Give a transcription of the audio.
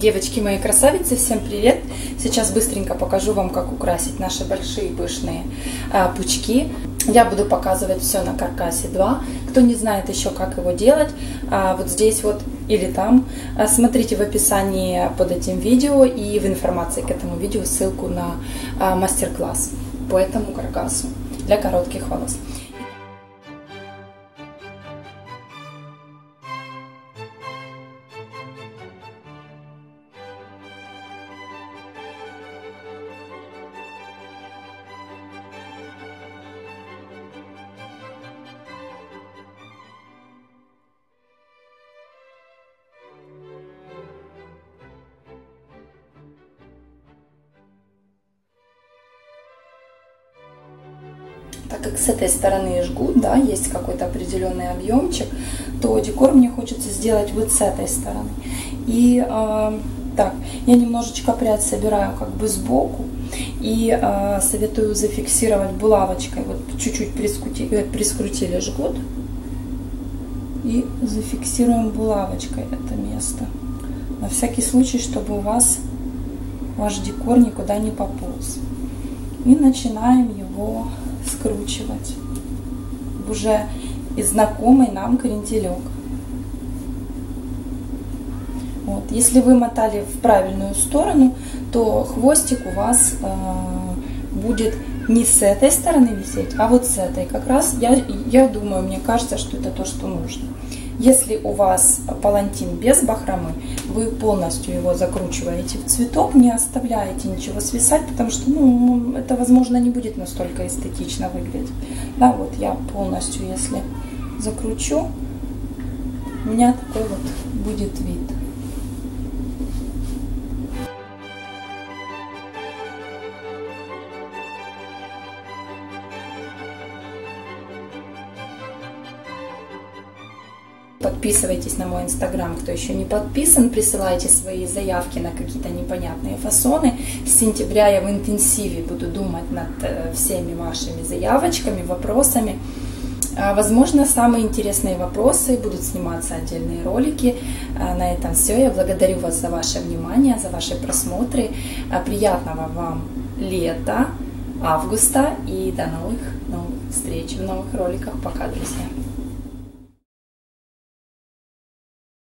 Девочки мои красавицы, всем привет! Сейчас быстренько покажу вам, как украсить наши большие пышные а, пучки. Я буду показывать все на каркасе 2. Кто не знает еще, как его делать, а, вот здесь вот или там, а, смотрите в описании под этим видео и в информации к этому видео ссылку на а, мастер-класс по этому каркасу для коротких волос. Так как с этой стороны жгут, да, есть какой-то определенный объемчик, то декор мне хочется сделать вот с этой стороны. И э, так, я немножечко прядь собираю как бы сбоку и э, советую зафиксировать булавочкой. Вот чуть-чуть прискрутили, э, прискрутили жгут и зафиксируем булавочкой это место. На всякий случай, чтобы у вас ваш декор никуда не пополз. И начинаем его скручивать уже и знакомый нам кренделек. Вот. Если вы мотали в правильную сторону, то хвостик у вас э, будет не с этой стороны висеть, а вот с этой. Как раз я, я думаю, мне кажется, что это то, что нужно. Если у вас палантин без бахромы, вы полностью его закручиваете в цветок, не оставляете ничего свисать, потому что ну, это, возможно, не будет настолько эстетично выглядеть. Да, вот я полностью, если закручу, у меня такой вот будет вид. Подписывайтесь на мой инстаграм, кто еще не подписан, присылайте свои заявки на какие-то непонятные фасоны. С сентября я в интенсиве буду думать над э, всеми вашими заявочками, вопросами. А, возможно, самые интересные вопросы будут сниматься отдельные ролики. А, на этом все. Я благодарю вас за ваше внимание, за ваши просмотры. А, приятного вам лета, августа и до новых, новых встреч в новых роликах. Пока, друзья!